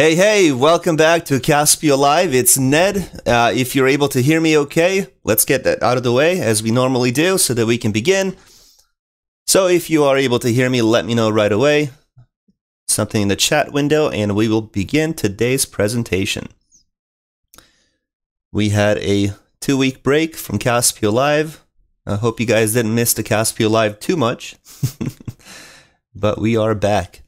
Hey, hey, welcome back to Caspio Live. It's Ned. Uh, if you're able to hear me okay, let's get that out of the way as we normally do so that we can begin. So if you are able to hear me, let me know right away. Something in the chat window and we will begin today's presentation. We had a two week break from Caspio Live. I hope you guys didn't miss the Caspio Live too much, but we are back.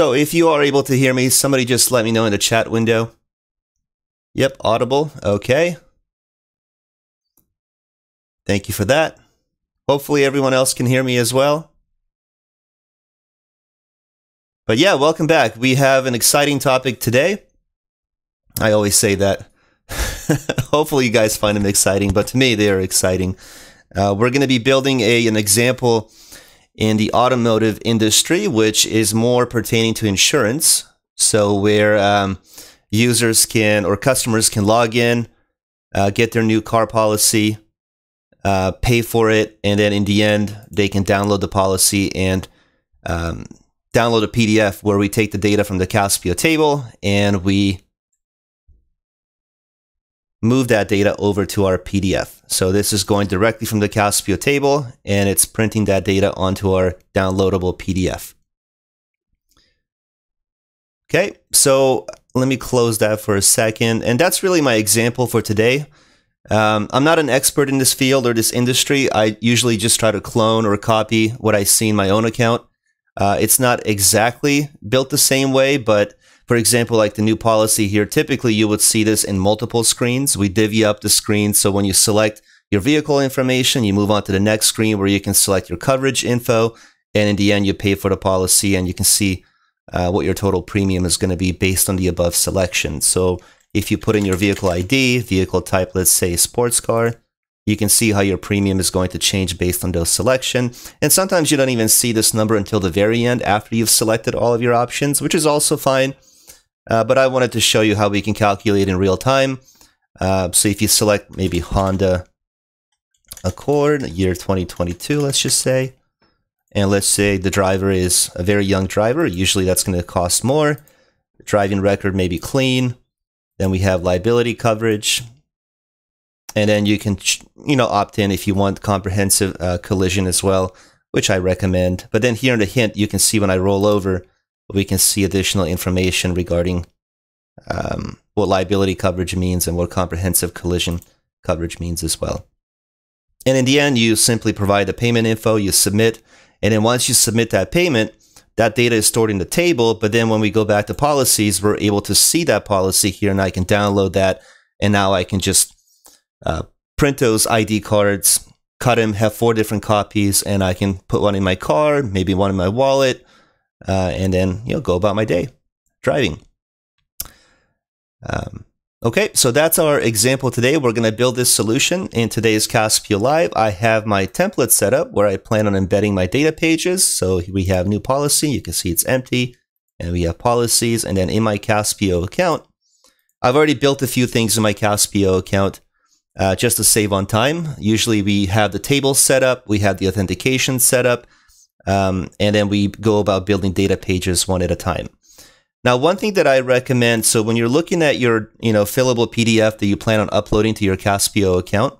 So if you are able to hear me, somebody just let me know in the chat window. Yep, audible. Okay. Thank you for that. Hopefully everyone else can hear me as well. But yeah, welcome back. We have an exciting topic today. I always say that. Hopefully you guys find them exciting, but to me they are exciting. Uh, we're going to be building a an example in the automotive industry, which is more pertaining to insurance. So, where um, users can or customers can log in, uh, get their new car policy, uh, pay for it, and then in the end, they can download the policy and um, download a PDF where we take the data from the Caspio table and we move that data over to our PDF. So this is going directly from the Caspio table and it's printing that data onto our downloadable PDF. Okay, so let me close that for a second. And that's really my example for today. Um, I'm not an expert in this field or this industry. I usually just try to clone or copy what I see in my own account. Uh, it's not exactly built the same way, but for example, like the new policy here, typically you would see this in multiple screens. We divvy up the screen. So when you select your vehicle information, you move on to the next screen where you can select your coverage info. And in the end, you pay for the policy and you can see uh, what your total premium is going to be based on the above selection. So if you put in your vehicle ID, vehicle type, let's say sports car, you can see how your premium is going to change based on those selection. And sometimes you don't even see this number until the very end after you've selected all of your options, which is also fine. Uh, but I wanted to show you how we can calculate in real time. Uh, so if you select maybe Honda Accord, year 2022, let's just say, and let's say the driver is a very young driver, usually that's going to cost more. Driving record may be clean. Then we have liability coverage. And then you can, you know, opt in if you want comprehensive uh, collision as well, which I recommend. But then here in the hint, you can see when I roll over, we can see additional information regarding um, what liability coverage means and what comprehensive collision coverage means as well. And in the end, you simply provide the payment info, you submit, and then once you submit that payment, that data is stored in the table. But then when we go back to policies, we're able to see that policy here, and I can download that. And now I can just uh, print those ID cards, cut them, have four different copies, and I can put one in my car, maybe one in my wallet, uh, and then you know go about my day driving. Um, okay, so that's our example today. We're going to build this solution in today's Caspio Live. I have my template set up where I plan on embedding my data pages. So we have new policy. You can see it's empty. And we have policies. And then in my Caspio account, I've already built a few things in my Caspio account uh, just to save on time. Usually we have the table set up. We have the authentication set up. Um, and then we go about building data pages one at a time. Now, one thing that I recommend, so when you're looking at your, you know, fillable PDF that you plan on uploading to your Caspio account,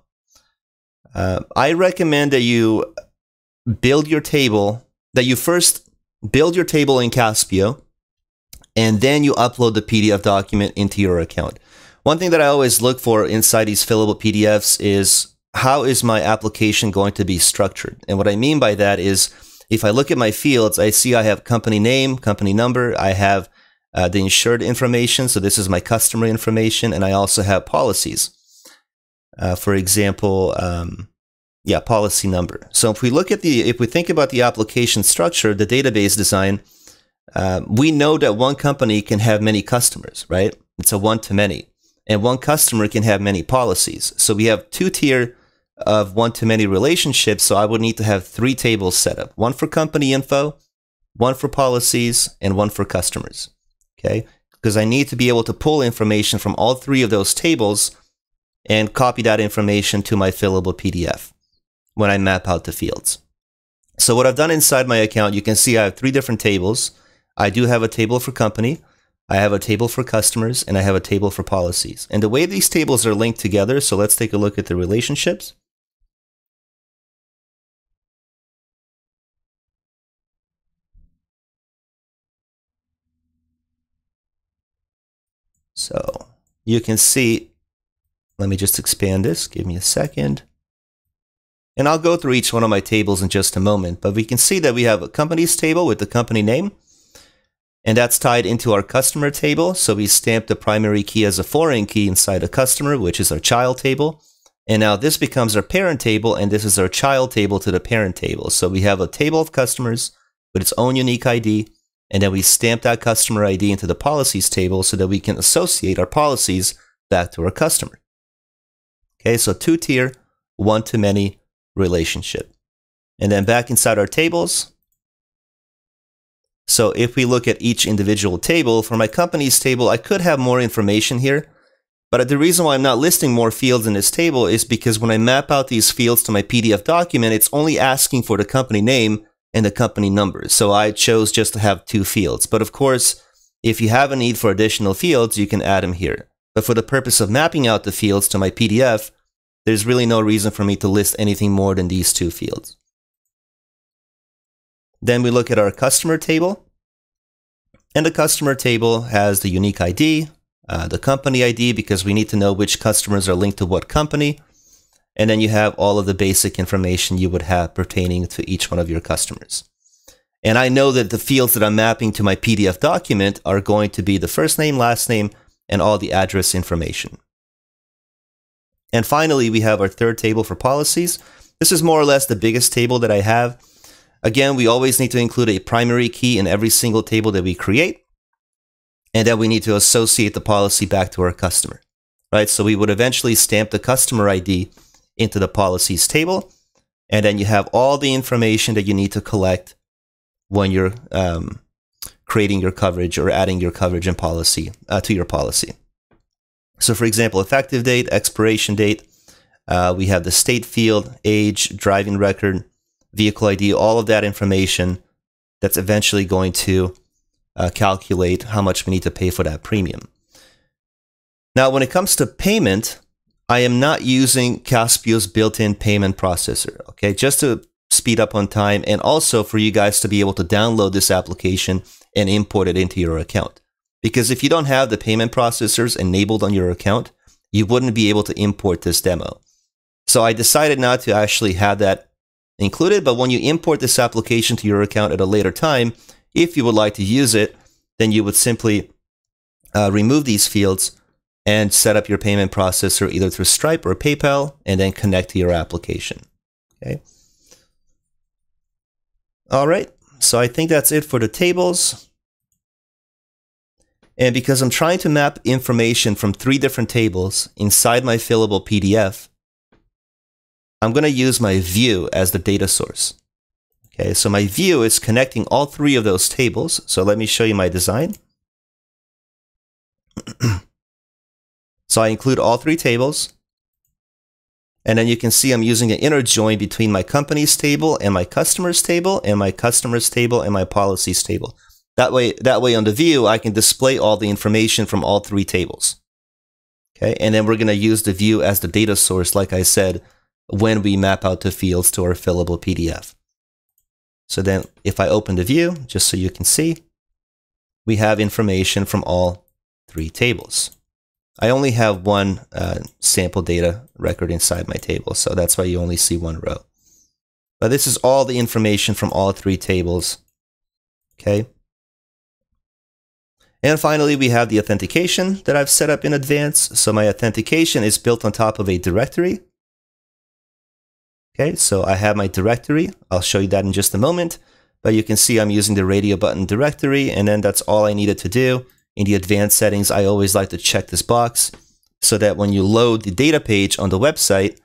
uh, I recommend that you build your table, that you first build your table in Caspio, and then you upload the PDF document into your account. One thing that I always look for inside these fillable PDFs is how is my application going to be structured? And what I mean by that is if I look at my fields, I see I have company name, company number, I have uh, the insured information. So this is my customer information, and I also have policies. Uh, for example, um, yeah, policy number. So if we look at the, if we think about the application structure, the database design, uh, we know that one company can have many customers, right? It's a one to many, and one customer can have many policies. So we have two tier of one to many relationships. So I would need to have three tables set up one for company info, one for policies, and one for customers. Okay. Because I need to be able to pull information from all three of those tables and copy that information to my fillable PDF when I map out the fields. So what I've done inside my account, you can see I have three different tables. I do have a table for company, I have a table for customers, and I have a table for policies. And the way these tables are linked together, so let's take a look at the relationships. So you can see, let me just expand this, give me a second. And I'll go through each one of my tables in just a moment, but we can see that we have a companies table with the company name, and that's tied into our customer table. So we stamp the primary key as a foreign key inside the customer, which is our child table. And now this becomes our parent table, and this is our child table to the parent table. So we have a table of customers with its own unique ID, and then we stamp that customer ID into the policies table so that we can associate our policies back to our customer. Okay, so two tier, one to many relationship. And then back inside our tables. So if we look at each individual table, for my companies table, I could have more information here. But the reason why I'm not listing more fields in this table is because when I map out these fields to my PDF document, it's only asking for the company name and the company numbers. So I chose just to have two fields. But of course, if you have a need for additional fields, you can add them here. But for the purpose of mapping out the fields to my PDF, there's really no reason for me to list anything more than these two fields. Then we look at our customer table. And the customer table has the unique ID, uh, the company ID, because we need to know which customers are linked to what company, and then you have all of the basic information you would have pertaining to each one of your customers. And I know that the fields that I'm mapping to my PDF document are going to be the first name, last name, and all the address information. And finally, we have our third table for policies. This is more or less the biggest table that I have. Again, we always need to include a primary key in every single table that we create. And then we need to associate the policy back to our customer, right? So we would eventually stamp the customer ID into the policies table. And then you have all the information that you need to collect when you're um, creating your coverage or adding your coverage and policy uh, to your policy. So for example, effective date, expiration date, uh, we have the state field, age, driving record, vehicle ID, all of that information that's eventually going to uh, calculate how much we need to pay for that premium. Now, when it comes to payment, I am not using Caspio's built-in payment processor, okay? Just to speed up on time and also for you guys to be able to download this application and import it into your account. Because if you don't have the payment processors enabled on your account, you wouldn't be able to import this demo. So I decided not to actually have that included, but when you import this application to your account at a later time, if you would like to use it, then you would simply uh, remove these fields and set up your payment processor either through Stripe or PayPal and then connect to your application. Okay. All right. So I think that's it for the tables. And because I'm trying to map information from three different tables inside my fillable PDF, I'm going to use my view as the data source. Okay, so my view is connecting all three of those tables. So let me show you my design. So I include all three tables. And then you can see I'm using an inner join between my companies table and my customers table and my customers table and my policies table. That way, that way on the view, I can display all the information from all three tables. Okay, and then we're going to use the view as the data source, like I said, when we map out the fields to our fillable PDF. So then if I open the view, just so you can see, we have information from all three tables. I only have one uh, sample data record inside my table, so that's why you only see one row. But this is all the information from all three tables. Okay. And finally, we have the authentication that I've set up in advance. So my authentication is built on top of a directory. Okay, so I have my directory. I'll show you that in just a moment. But you can see I'm using the radio button directory, and then that's all I needed to do in the advanced settings, I always like to check this box so that when you load the data page on the website,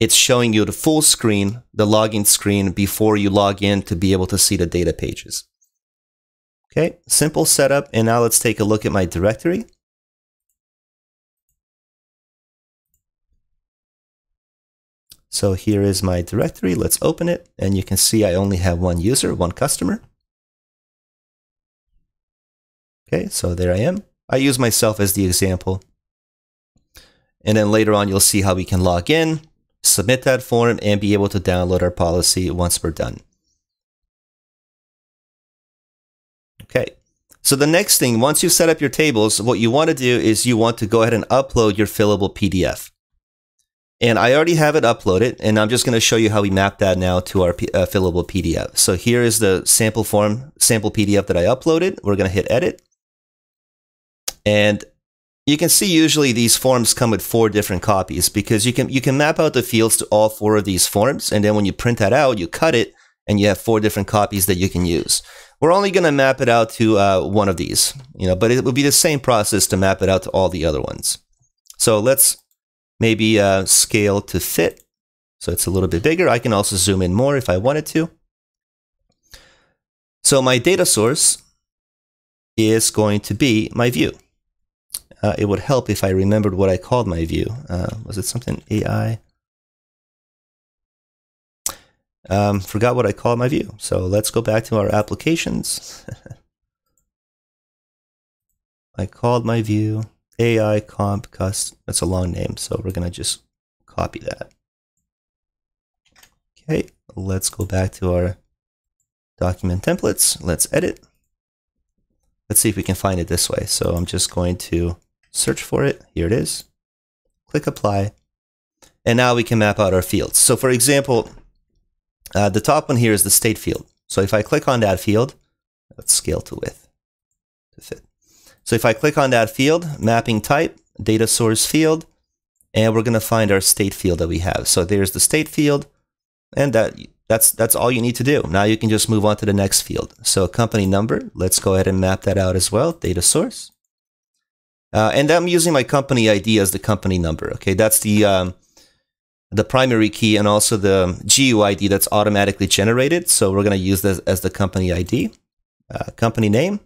it's showing you the full screen, the login screen before you log in to be able to see the data pages. Okay, simple setup. And now let's take a look at my directory. So here is my directory. Let's open it. And you can see I only have one user, one customer. Okay, so there I am. I use myself as the example. And then later on, you'll see how we can log in, submit that form, and be able to download our policy once we're done. Okay, so the next thing, once you've set up your tables, what you want to do is you want to go ahead and upload your fillable PDF. And I already have it uploaded, and I'm just going to show you how we map that now to our uh, fillable PDF. So here is the sample form, sample PDF that I uploaded. We're going to hit edit. And you can see usually these forms come with four different copies because you can you can map out the fields to all four of these forms. And then when you print that out you cut it and you have four different copies that you can use. We're only going to map it out to uh, one of these you know but it would be the same process to map it out to all the other ones. So let's maybe uh, scale to fit. So it's a little bit bigger. I can also zoom in more if i wanted to. So my data source is going to be my view uh, it would help if I remembered what I called my view. Uh, was it something AI? Um, forgot what I called my view. So let's go back to our applications. I called my view AI comp cust. That's a long name, so we're gonna just copy that. Okay, let's go back to our document templates. Let's edit. Let's see if we can find it this way. So I'm just going to search for it. Here it is. Click apply. And now we can map out our fields. So for example, uh, the top one here is the state field. So if I click on that field, let's scale to width to fit. So if I click on that field, mapping type, data source field, and we're going to find our state field that we have. So there's the state field, and that that's that's all you need to do. Now you can just move on to the next field. So company number, let's go ahead and map that out as well, data source. Uh, and I'm using my company ID as the company number. Okay, that's the um, the primary key and also the GUID that's automatically generated. So we're going to use this as the company ID, uh, company name.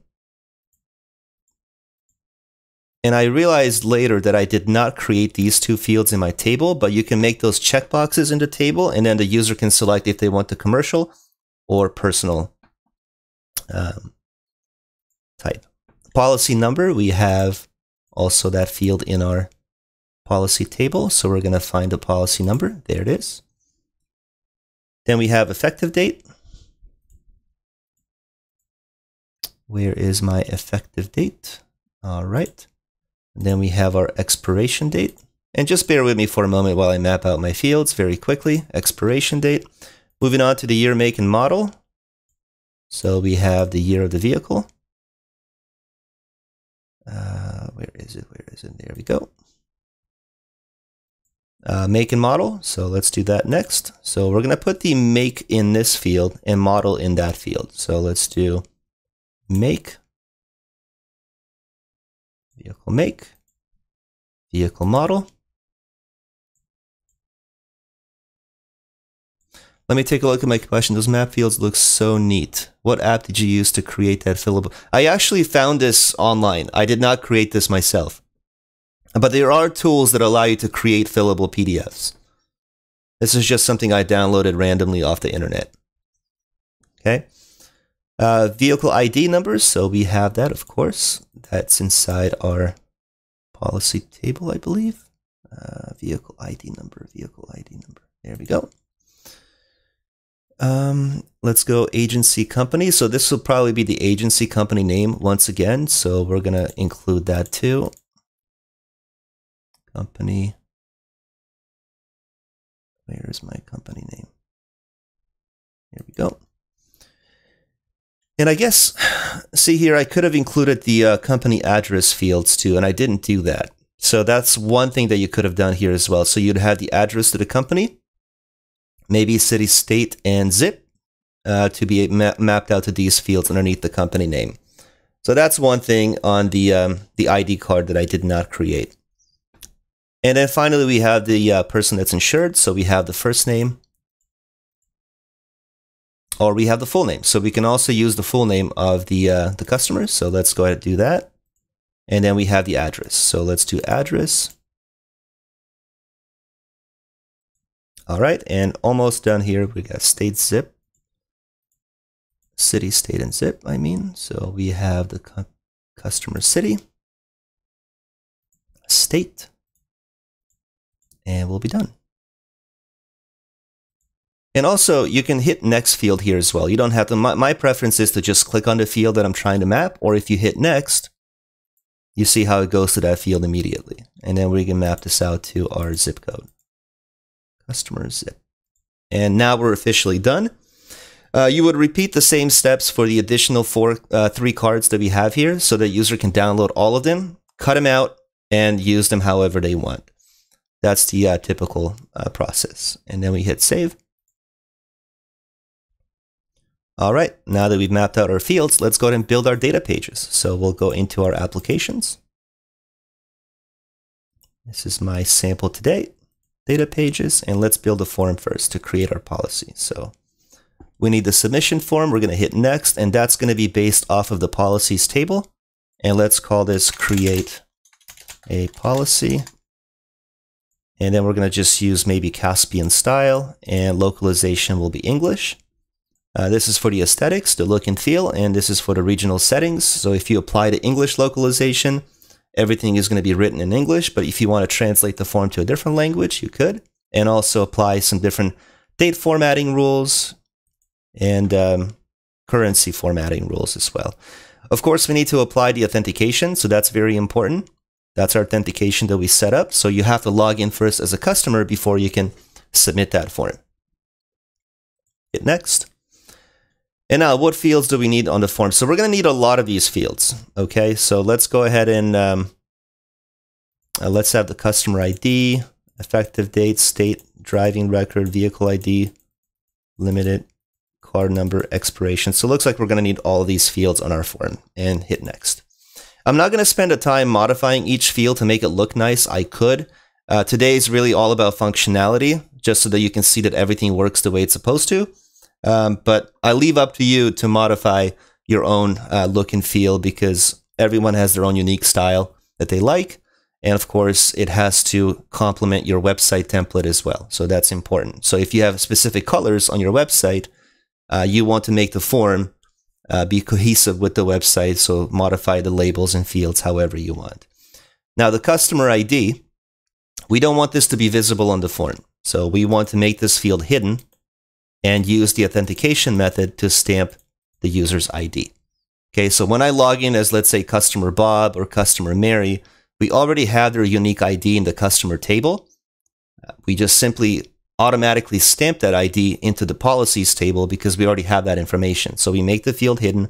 And I realized later that I did not create these two fields in my table, but you can make those checkboxes in the table and then the user can select if they want the commercial or personal um, type. Policy number, we have also that field in our policy table. So we're going to find the policy number. There it is. Then we have effective date. Where is my effective date? All right. And then we have our expiration date. And just bear with me for a moment while I map out my fields very quickly. Expiration date. Moving on to the year, make, and model. So we have the year of the vehicle. Uh, where is it? Where is it? There we go. Uh, make and model. So let's do that next. So we're going to put the make in this field and model in that field. So let's do make, vehicle make, vehicle model. Let me take a look at my question. Those map fields look so neat. What app did you use to create that fillable? I actually found this online. I did not create this myself. But there are tools that allow you to create fillable PDFs. This is just something I downloaded randomly off the internet. Okay. Uh, vehicle ID numbers. So we have that, of course. That's inside our policy table, I believe. Uh, vehicle ID number, vehicle ID number. There we go. Um, let's go agency company. So this will probably be the agency company name once again. So we're going to include that too. Company. Where is my company name? Here we go. And I guess, see here, I could have included the uh, company address fields too, and I didn't do that. So that's one thing that you could have done here as well. So you'd have the address to the company, maybe city, state, and zip uh, to be ma mapped out to these fields underneath the company name. So that's one thing on the um, the ID card that I did not create. And then finally, we have the uh, person that's insured. So we have the first name, or we have the full name. So we can also use the full name of the uh, the customer. So let's go ahead and do that. And then we have the address. So let's do address. All right, and almost done here. We got state zip, city, state, and zip, I mean. So we have the cu customer city, state, and we'll be done. And also, you can hit next field here as well. You don't have to, my, my, preference is to just click on the field that I'm trying to map, or if you hit next, you see how it goes to that field immediately. And then we can map this out to our zip code. Customer zip. And now we're officially done. Uh, you would repeat the same steps for the additional four, uh, three cards that we have here so the user can download all of them, cut them out, and use them however they want. That's the uh, typical uh, process. And then we hit save. All right, now that we've mapped out our fields, let's go ahead and build our data pages. So we'll go into our applications. This is my sample today, data pages, and let's build a form first to create our policy. So we need the submission form. We're going to hit next, and that's going to be based off of the policies table. And let's call this create a policy. And then we're going to just use maybe Caspio style, and localization will be English. Uh, this is for the aesthetics, the look and feel, and this is for the regional settings. So if you apply the English localization, everything is going to be written in English. But if you want to translate the form to a different language, you could. And also apply some different date formatting rules and um, currency formatting rules as well. Of course, we need to apply the authentication. So that's very important. That's our authentication that we set up. So you have to log in first as a customer before you can submit that form. Hit next. And now, what fields do we need on the form? So we're going to need a lot of these fields. Okay, so let's go ahead and um, uh, let's have the customer ID, effective date, state, driving record, vehicle ID, limited, car number, expiration. So it looks like we're going to need all of these fields on our form and hit next. I'm not going to spend a time modifying each field to make it look nice. I could. Uh, today is really all about functionality, just so that you can see that everything works the way it's supposed to. Um, but I leave up to you to modify your own uh, look and feel because everyone has their own unique style that they like. And of course, it has to complement your website template as well. So that's important. So if you have specific colors on your website, uh, you want to make the form uh, be cohesive with the website. So modify the labels and fields however you want. Now, the customer ID, we don't want this to be visible on the form. So we want to make this field hidden and use the authentication method to stamp the user's ID. Okay, so when I log in as, let's say, customer Bob or customer Mary, we already have their unique ID in the customer table. Uh, we just simply automatically stamp that ID into the policies table because we already have that information. So we make the field hidden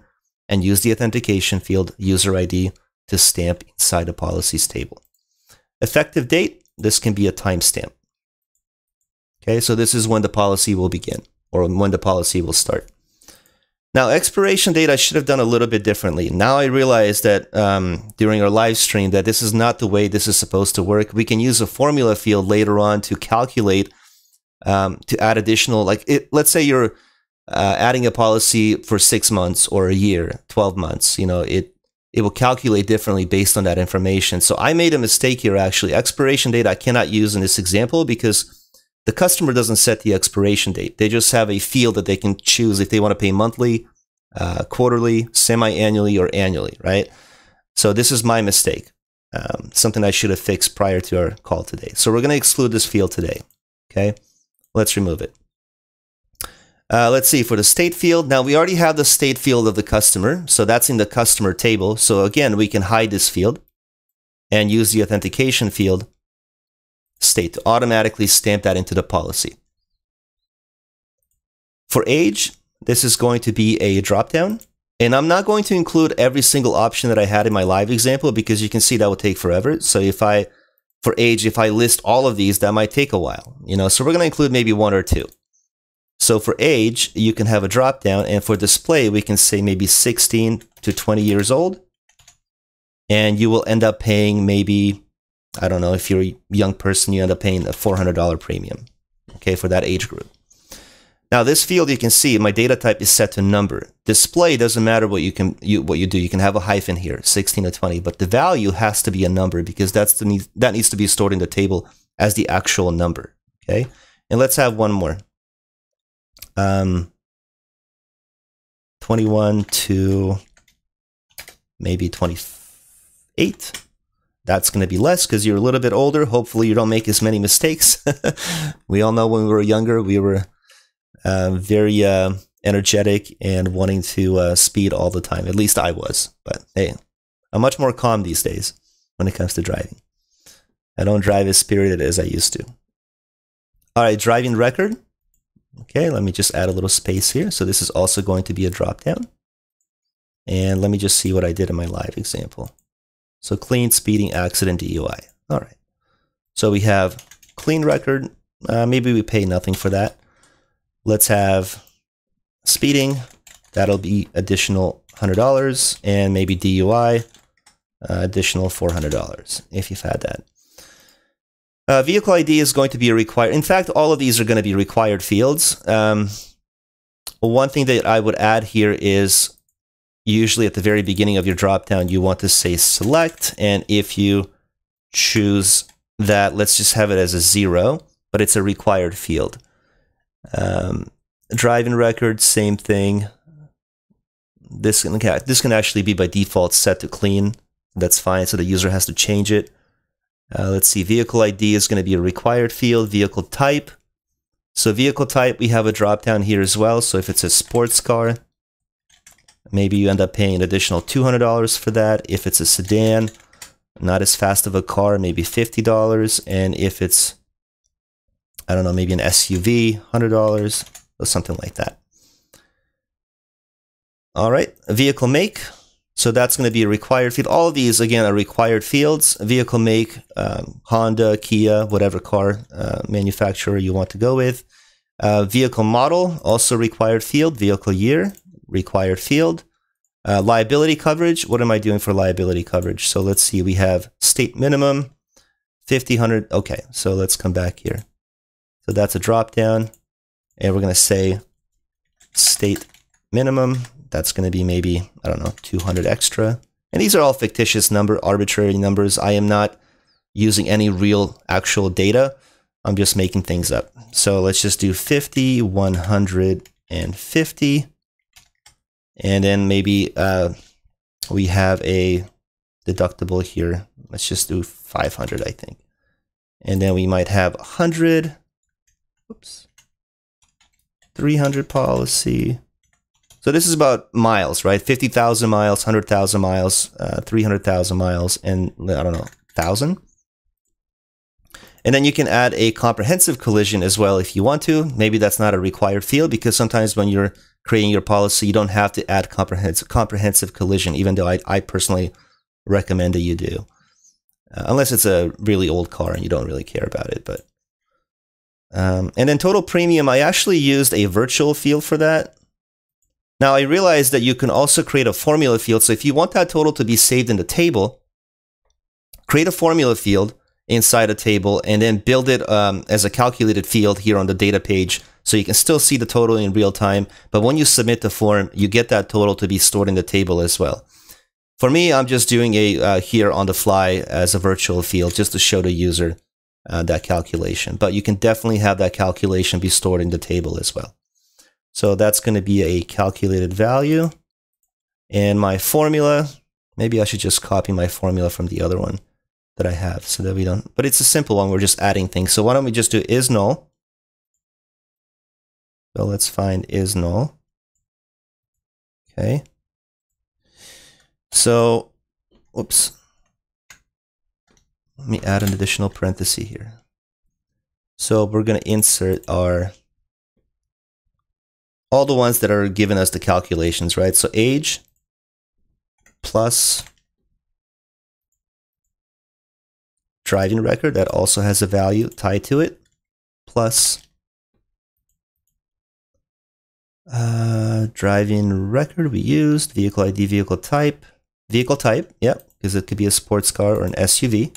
and use the authentication field user ID to stamp inside the policies table. Effective date, this can be a timestamp. Okay, so this is when the policy will begin or when the policy will start. Now, expiration date, I should have done a little bit differently. Now I realize that um, during our live stream that this is not the way this is supposed to work. We can use a formula field later on to calculate, um, to add additional, like it, let's say you're uh, adding a policy for six months or a year, 12 months, you know, it, it will calculate differently based on that information. So I made a mistake here, actually. Expiration date I cannot use in this example because the customer doesn't set the expiration date. They just have a field that they can choose if they want to pay monthly, uh, quarterly, semi-annually, or annually, right? So this is my mistake. Um, something I should have fixed prior to our call today. So we're going to exclude this field today. Okay, let's remove it. Uh, let's see for the state field. Now we already have the state field of the customer, so that's in the customer table. So again, we can hide this field and use the authentication field state to automatically stamp that into the policy. For age, this is going to be a dropdown. And I'm not going to include every single option that I had in my live example because you can see that would take forever. So if I, for age, if I list all of these, that might take a while, you know, so we're going to include maybe one or two. So for age, you can have a dropdown and for display, we can say maybe 16 to 20 years old. And you will end up paying maybe I don't know, if you're a young person, you end up paying a $400 premium, okay, for that age group. Now, this field you can see my data type is set to number. Display doesn't matter what you can you, what you do. You can have a hyphen here, 16 to 20, but the value has to be a number because that's the need, that needs to be stored in the table as the actual number. Okay, And let's have one more. Um, 21 to maybe 28. That's going to be less because you're a little bit older. Hopefully, you don't make as many mistakes. we all know when we were younger, we were uh, very uh, energetic and wanting to uh, speed all the time. At least I was. But hey, I'm much more calm these days when it comes to driving. I don't drive as spirited as I used to. All right, driving record. Okay, let me just add a little space here. So this is also going to be a drop down. And let me just see what I did in my live example. So clean speeding accident DUI. All right. So we have clean record. Uh, maybe we pay nothing for that. Let's have speeding. That'll be additional $100 and maybe DUI, uh, additional $400 if you've had that. Uh, vehicle ID is going to be required. In fact, all of these are going to be required fields. Um, one thing that I would add here is usually at the very beginning of your dropdown, you want to say select. And if you choose that, let's just have it as a zero, but it's a required field. Um, driving record, same thing. This can, this can actually be by default set to clean. That's fine. So the user has to change it. Uh, let's see, vehicle ID is going to be a required field, vehicle type. So vehicle type, we have a drop down here as well. So if it's a sports car, maybe you end up paying an additional $200 for that. If it's a sedan, not as fast of a car, maybe $50. And if it's, I don't know, maybe an SUV, $100 or something like that. All right, vehicle make. So that's going to be a required field. All of these, again, are required fields. Vehicle make, um, Honda, Kia, whatever car uh, manufacturer you want to go with. Uh, vehicle model, also required field. Vehicle year, required field. Uh, liability coverage, what am I doing for liability coverage? So let's see, we have state minimum, 50, 100. Okay, so let's come back here. So that's a drop down. And we're going to say state minimum, that's going to be maybe, I don't know, 200 extra. And these are all fictitious number, arbitrary numbers. I am not using any real actual data. I'm just making things up. So let's just do 50, 150. And then maybe uh, we have a deductible here. Let's just do 500, I think. And then we might have 100. Oops. 300 policy. So this is about miles, right? 50,000 miles, 100,000 miles, uh, 300,000 miles, and I don't know, 1,000. And then you can add a comprehensive collision as well if you want to. Maybe that's not a required field because sometimes when you're creating your policy, you don't have to add comprehensive, comprehensive collision, even though I, I personally recommend that you do. Uh, unless it's a really old car and you don't really care about it. But um, And then total premium, I actually used a virtual field for that. Now I realized that you can also create a formula field. So if you want that total to be saved in the table, create a formula field inside a table and then build it um, as a calculated field here on the data page so you can still see the total in real time. But when you submit the form, you get that total to be stored in the table as well. For me, I'm just doing a uh, here on the fly as a virtual field just to show the user uh, that calculation. But you can definitely have that calculation be stored in the table as well. So that's going to be a calculated value. And my formula, maybe I should just copy my formula from the other one that I have so that we don't, but it's a simple one. We're just adding things. So why don't we just do is null. So let's find is null. Okay. So, oops. Let me add an additional parenthesis here. So we're going to insert our all the ones that are giving us the calculations, right? So age plus driving record, that also has a value tied to it, plus uh, driving record we used, vehicle ID, vehicle type, vehicle type, yep, because it could be a sports car or an SUV.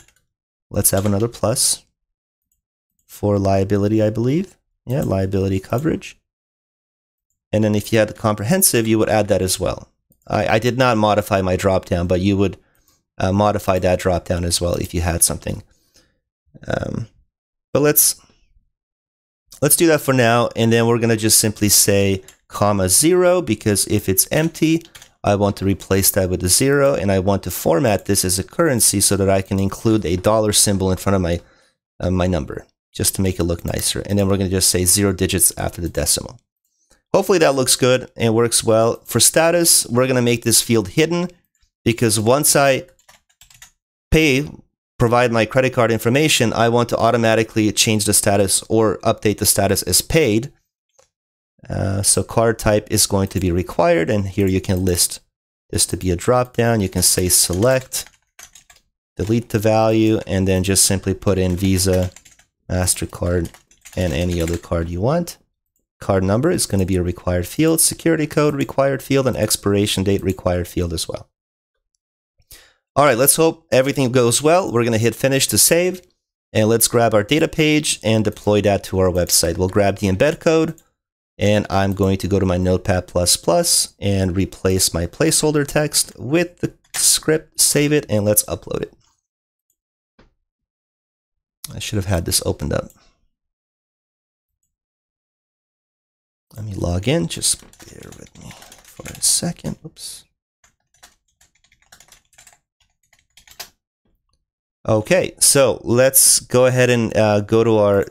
Let's have another plus for liability, I believe. Yeah, liability coverage. And then if you had the comprehensive, you would add that as well. I, I did not modify my dropdown, but you would uh, modify that dropdown as well if you had something. Um, but let's let's do that for now. And then we're going to just simply say comma zero because if it's empty, I want to replace that with a zero and I want to format this as a currency so that I can include a dollar symbol in front of my, uh, my number just to make it look nicer. And then we're going to just say zero digits after the decimal. Hopefully that looks good and works well. For status, we're going to make this field hidden because once I pay, provide my credit card information, I want to automatically change the status or update the status as paid. Uh, so card type is going to be required and here you can list this to be a drop down. You can say select, delete the value, and then just simply put in Visa, MasterCard, and any other card you want. Card number is going to be a required field, security code required field, and expiration date required field as well. All right, let's hope everything goes well. We're going to hit finish to save, and let's grab our data page and deploy that to our website. We'll grab the embed code, and I'm going to go to my Notepad++ and replace my placeholder text with the script, save it, and let's upload it. I should have had this opened up. Let me log in, just bear with me for a second. Oops. Okay, so let's go ahead and uh, go to our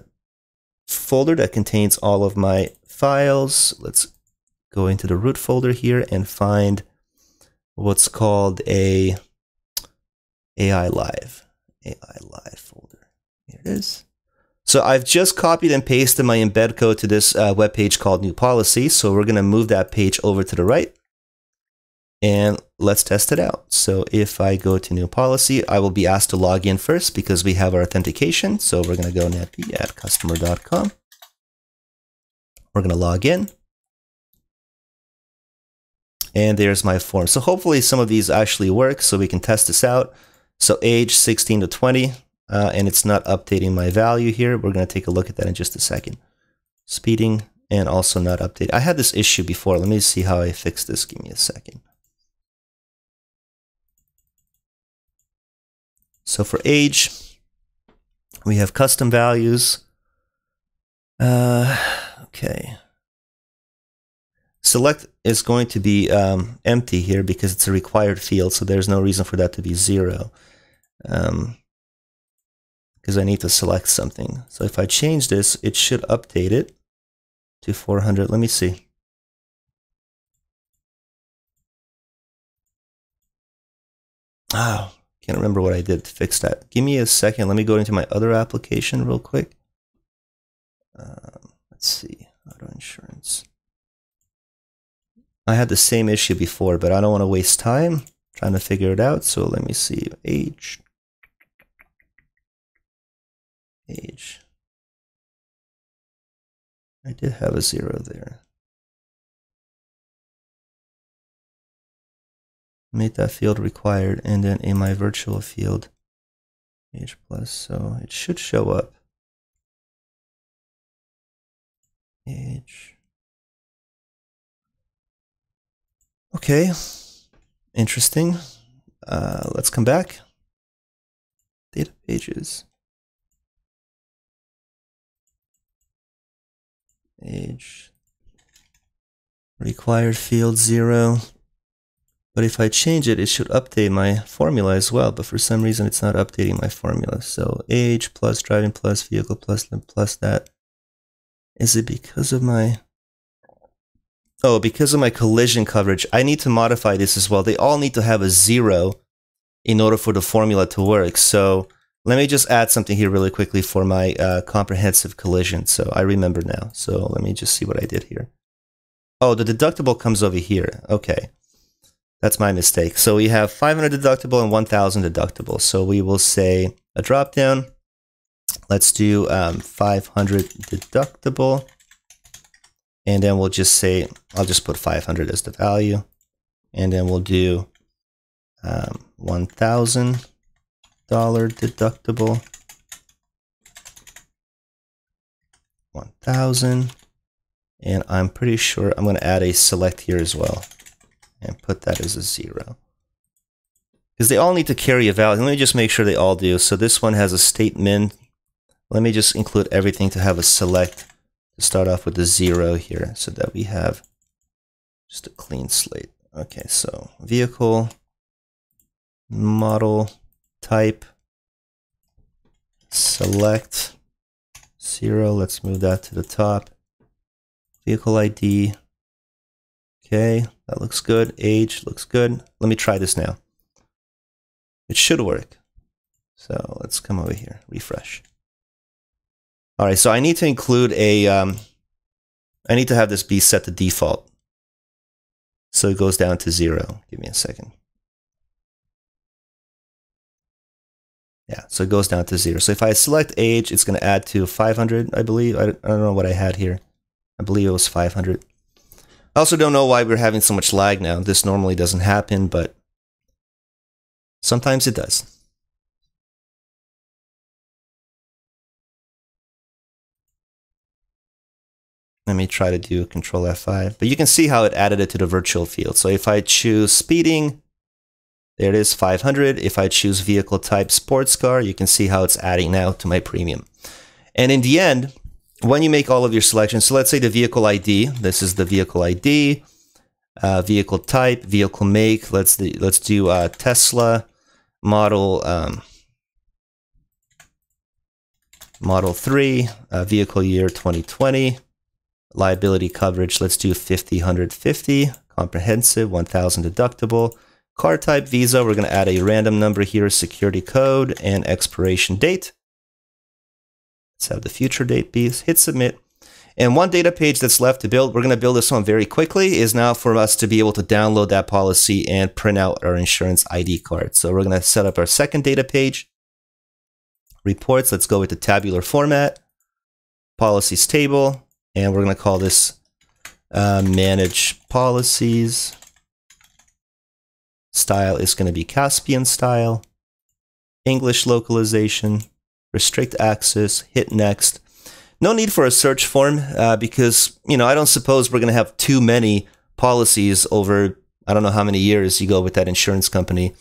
folder that contains all of my files. Let's go into the root folder here and find what's called a AI Live. AI Live folder. Here it is. So I've just copied and pasted my embed code to this uh, web page called New Policy. So we're going to move that page over to the right. And let's test it out. So if I go to New Policy, I will be asked to log in first because we have our authentication. So we're going to go netb at customer.com. We're going to log in. And there's my form. So hopefully some of these actually work so we can test this out. So age 16 to 20, uh, and it's not updating my value here. We're going to take a look at that in just a second. Speeding and also not update. I had this issue before. Let me see how I fix this. Give me a second. So for age, we have custom values. Uh, Okay. Select is going to be um, empty here because it's a required field, so there's no reason for that to be zero. Um, because I need to select something. So if I change this, it should update it to 400. Let me see. Oh, can't remember what I did to fix that. Give me a second. Let me go into my other application real quick. Um, let's see auto insurance. I had the same issue before, but I don't want to waste time trying to figure it out. So let me see. Age. Age. I did have a zero there. Made that field required and then in my virtual field age plus so it should show up Age. Okay, interesting. Uh, let's come back. Data pages. Age. Required field zero. But if I change it, it should update my formula as well. But for some reason, it's not updating my formula. So age plus driving plus vehicle plus limb plus plus that. Is it because of my... Oh, because of my collision coverage, I need to modify this as well. They all need to have a zero in order for the formula to work. So let me just add something here really quickly for my uh, comprehensive collision. So I remember now. So let me just see what I did here. Oh, the deductible comes over here. Okay. That's my mistake. So we have 500 deductible and 1000 deductible. So we will say a drop down Let's do um, 500 deductible. And then we'll just say, I'll just put 500 as the value. And then we'll do um, $1,000 deductible. 1000 and I'm pretty sure I'm going to add a select here as well and put that as a zero because they all need to carry a value. Let me just make sure they all do. So this one has a state min let me just include everything to have a select to start off with the zero here so that we have just a clean slate. Okay, so vehicle, model, type, select, zero. Let's move that to the top. Vehicle ID. Okay, that looks good. Age looks good. Let me try this now. It should work. So let's come over here, refresh. All right, so I need to include a, um, I need to have this be set to default. So it goes down to zero. Give me a second. Yeah, so it goes down to zero. So if I select age, it's going to add to 500, I believe. I, I don't know what I had here. I believe it was 500. I also don't know why we're having so much lag now. This normally doesn't happen, but sometimes it does. Let me try to do control F5. But you can see how it added it to the virtual field. So if I choose speeding, there it is 500. If I choose vehicle type sports car, you can see how it's adding now to my premium. And in the end, when you make all of your selections, so let's say the vehicle ID, this is the vehicle ID, uh, vehicle type, vehicle make, let's do, let's do Tesla model um, model 3, uh, vehicle year 2020 liability coverage, let's do 50, 150, comprehensive, 1000 deductible. Car type Visa, we're going to add a random number here, security code, and expiration date. Let's have the future date be, hit submit. And one data page that's left to build, we're going to build this one very quickly, is now for us to be able to download that policy and print out our insurance ID card. So we're going to set up our second data page. Reports, let's go with the tabular format. Policies table, and we're going to call this uh, manage policies. Style is going to be Caspian style. English localization, restrict access, hit next. No need for a search form uh, because, you know, I don't suppose we're going to have too many policies over, I don't know how many years you go with that insurance company.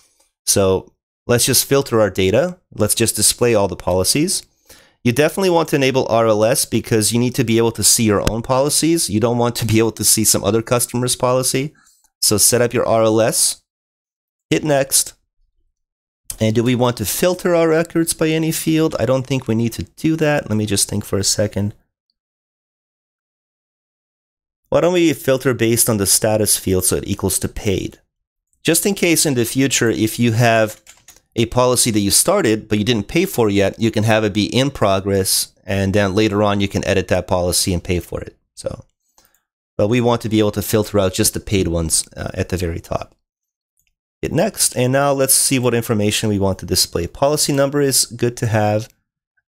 So let's just filter our data. Let's just display all the policies. You definitely want to enable RLS because you need to be able to see your own policies. You don't want to be able to see some other customer's policy. So set up your RLS, hit next. And do we want to filter our records by any field? I don't think we need to do that. Let me just think for a second. Why don't we filter based on the status field so it equals to paid? Just in case in the future, if you have a policy that you started but you didn't pay for yet, you can have it be in progress, and then later on you can edit that policy and pay for it. So, but we want to be able to filter out just the paid ones uh, at the very top. Hit next, and now let's see what information we want to display. Policy number is good to have.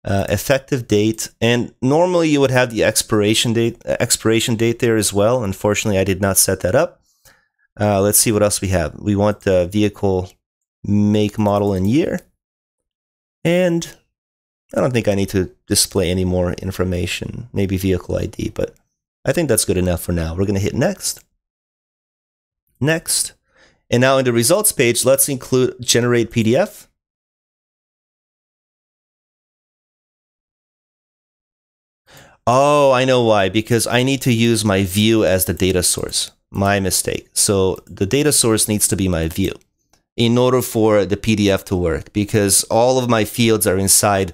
Uh, effective date, and normally you would have the expiration date uh, expiration date there as well. Unfortunately, I did not set that up. Uh, let's see what else we have. We want the vehicle make, model, and year. And I don't think I need to display any more information, maybe vehicle ID, but I think that's good enough for now. We're going to hit next. Next. And now in the results page, let's include generate PDF. Oh, I know why. Because I need to use my view as the data source. My mistake. So the data source needs to be my view in order for the PDF to work because all of my fields are inside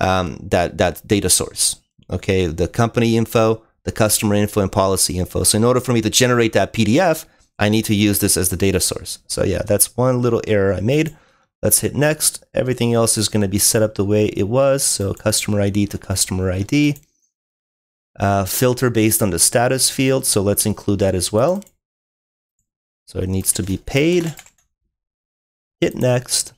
um, that, that data source. Okay, the company info, the customer info, and policy info. So in order for me to generate that PDF, I need to use this as the data source. So yeah, that's one little error I made. Let's hit next. Everything else is going to be set up the way it was. So customer ID to customer ID. Uh, filter based on the status field. So let's include that as well. So it needs to be paid hit next.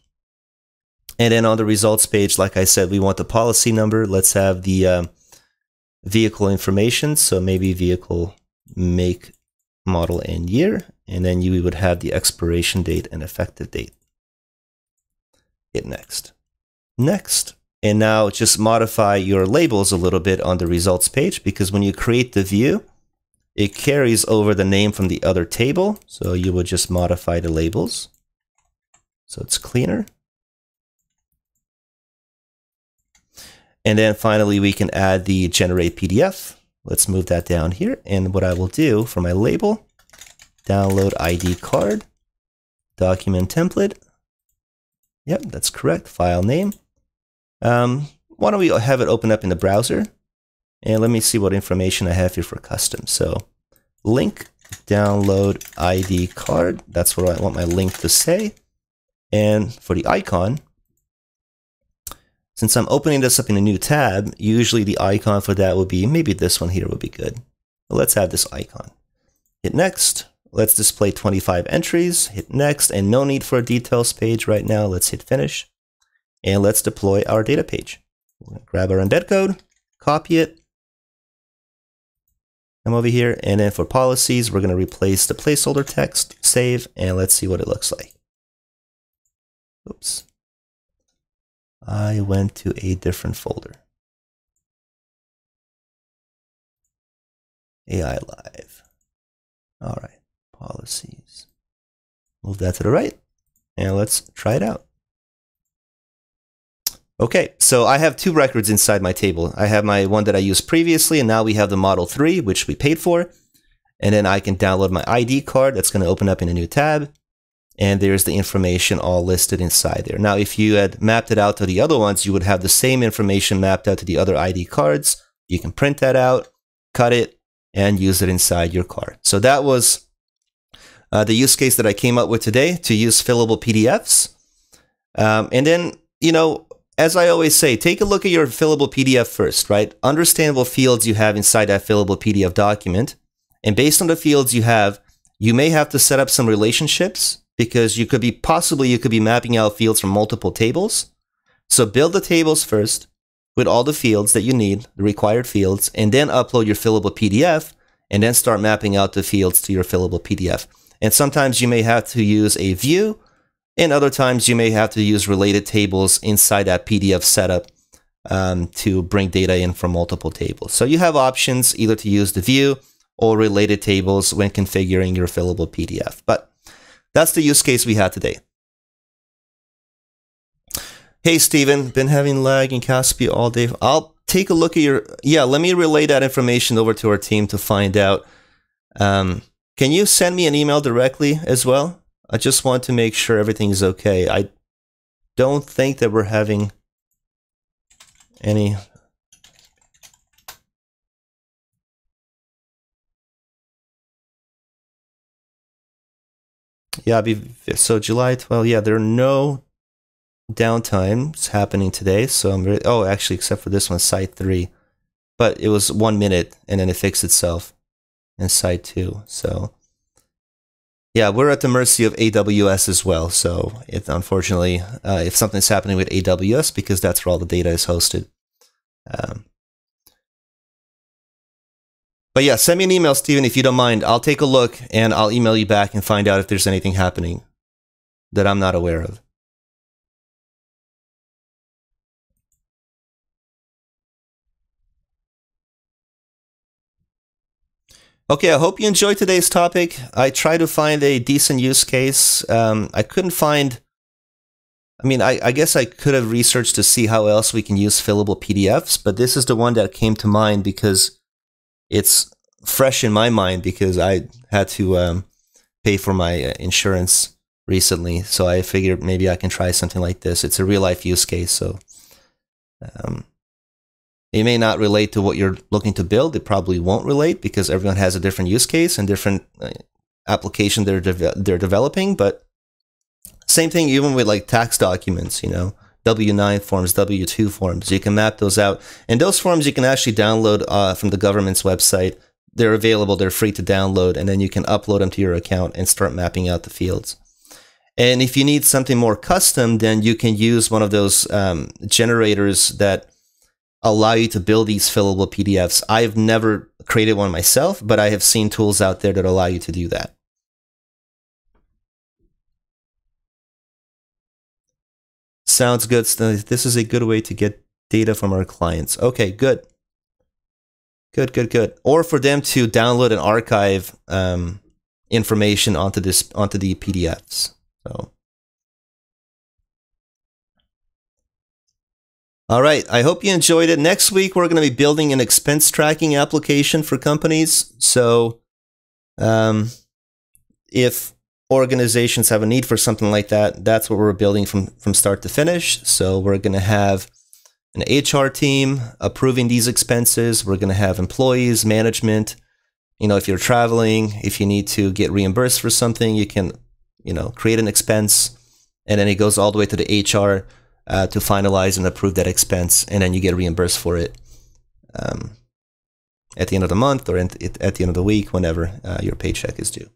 And then on the results page, like I said, we want the policy number. Let's have the uh, vehicle information. So maybe vehicle make, model, and year. And then you would have the expiration date and effective date. Hit next. Next. And now just modify your labels a little bit on the results page because when you create the view, it carries over the name from the other table. So you would just modify the labels. So it's cleaner. And then finally, we can add the generate PDF. Let's move that down here. And what I will do for my label, download ID card, document template. Yep, that's correct. File name. Um, why don't we have it open up in the browser? And let me see what information I have here for custom. So link download ID card. That's what I want my link to say. And for the icon, since I'm opening this up in a new tab, usually the icon for that would be, maybe this one here would be good. Let's have this icon. Hit next. Let's display 25 entries. Hit next and no need for a details page right now. Let's hit finish. And let's deploy our data page. grab our embed code, copy it, come over here, and then for policies, we're going to replace the placeholder text, save, and let's see what it looks like. Oops. I went to a different folder. AI Live. All right, policies. Move that to the right, and let's try it out. Okay, so I have two records inside my table. I have my one that I used previously, and now we have the Model 3, which we paid for. And then I can download my ID card. That's going to open up in a new tab. And there's the information all listed inside there. Now, if you had mapped it out to the other ones, you would have the same information mapped out to the other ID cards. You can print that out, cut it, and use it inside your card. So that was uh, the use case that I came up with today to use fillable PDFs. Um, and then, you know, as I always say, take a look at your fillable PDF first, right? Understand what fields you have inside that fillable PDF document. And based on the fields you have, you may have to set up some relationships because you could be possibly you could be mapping out fields from multiple tables. So build the tables first with all the fields that you need, the required fields, and then upload your fillable PDF and then start mapping out the fields to your fillable PDF. And sometimes you may have to use a view and other times you may have to use related tables inside that PDF setup um, to bring data in from multiple tables. So you have options either to use the view or related tables when configuring your fillable PDF. But that's the use case we had today. Hey, Steven, been having lag in Caspio all day. I'll take a look at your, yeah, let me relay that information over to our team to find out. Um, can you send me an email directly as well? I just want to make sure everything's okay. I don't think that we're having any Yeah, so July 12. Yeah, there are no downtimes happening today. So I'm really, oh, actually, except for this one, site three, but it was one minute and then it fixed itself in site two. So yeah, we're at the mercy of AWS as well. So, if, unfortunately, uh, if something's happening with AWS, because that's where all the data is hosted. Um, but yeah, send me an email, Steven, if you don't mind. I'll take a look and I'll email you back and find out if there's anything happening that I'm not aware of. Okay, I hope you enjoyed today's topic. I tried to find a decent use case. Um, I couldn't find. I mean, I, I, guess I could have researched to see how else we can use fillable PDFs, but this is the one that came to mind because it's fresh in my mind because I had to um, pay for my uh, insurance recently. So I figured maybe I can try something like this. It's a real life use case. So um, it may not relate to what you're looking to build. It probably won't relate because everyone has a different use case and different uh, application they're de- they're developing. But same thing, even with like tax documents, you know, W nine forms, W two forms. You can map those out, and those forms you can actually download uh, from the government's website. They're available. They're free to download, and then you can upload them to your account and start mapping out the fields. And if you need something more custom, then you can use one of those um, generators that allow you to build these fillable PDFs. I've never created one myself, but I have seen tools out there that allow you to do that. Sounds good. This is a good way to get data from our clients. Okay, good. Good, good, good. Or for them to download and archive um, information onto this onto the PDFs. So All right. I hope you enjoyed it. Next week, we're going to be building an expense tracking application for companies. So, um, if organizations have a need for something like that, that's what we're building from from start to finish. So we're going to have an HR team approving these expenses. We're going to have employees, management. You know, if you're traveling, if you need to get reimbursed for something, you can, you know, create an expense, and then it goes all the way to the HR uh, to finalize and approve that expense, and then you get reimbursed for it um, at the end of the month or at the end of the week, whenever uh, your paycheck is due.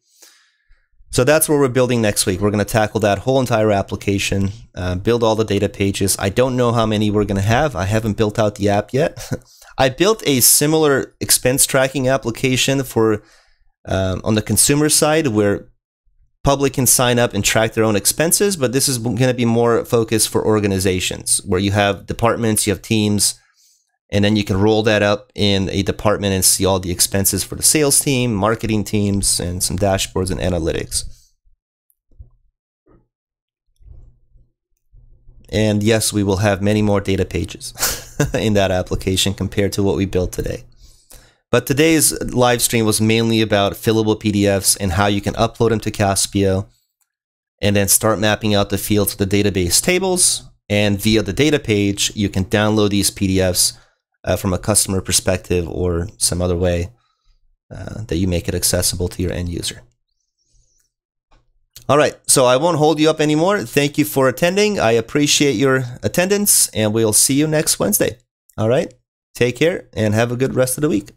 So that's what we're building next week. We're going to tackle that whole entire application, uh, build all the data pages. I don't know how many we're going to have. I haven't built out the app yet. I built a similar expense tracking application for um, on the consumer side where public can sign up and track their own expenses, but this is going to be more focused for organizations where you have departments, you have teams, and then you can roll that up in a department and see all the expenses for the sales team, marketing teams, and some dashboards and analytics. And yes, we will have many more data pages in that application compared to what we built today. But today's live stream was mainly about fillable PDFs and how you can upload them to Caspio and then start mapping out the fields to the database tables. And via the data page, you can download these PDFs uh, from a customer perspective or some other way uh, that you make it accessible to your end user. All right, so I won't hold you up anymore. Thank you for attending. I appreciate your attendance, and we'll see you next Wednesday. All right, take care and have a good rest of the week.